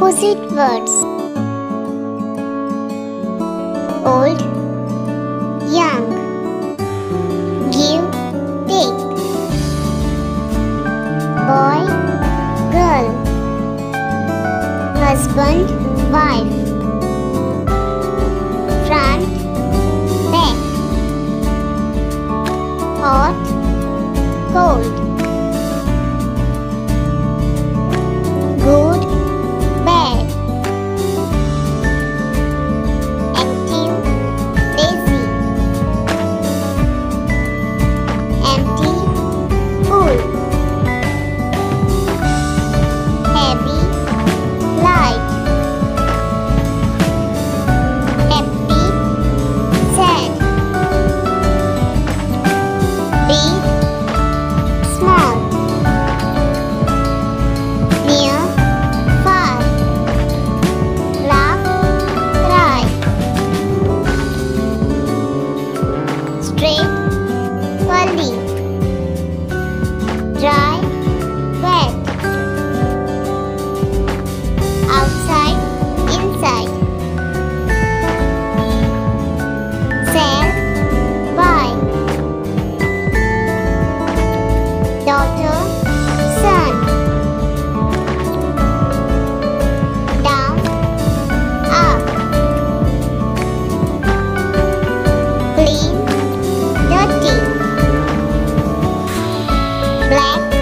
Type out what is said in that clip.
Opposite words Old, young, give, take. Boy, girl, husband, wife. Front, back. Hot, cold. black